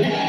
Yeah.